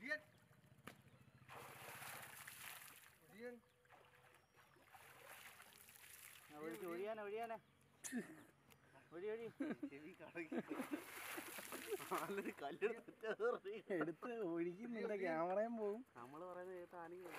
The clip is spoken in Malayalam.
riêng riêng ഒഴിയാനെ ഒഴിയാനെ ഒഴി ഒഴി എടുത്ത് ഒഴിക്കുന്നുണ്ട് ക്യാമറയും പോകും നമ്മൾ പറയുന്നത് കേട്ടാണെങ്കിൽ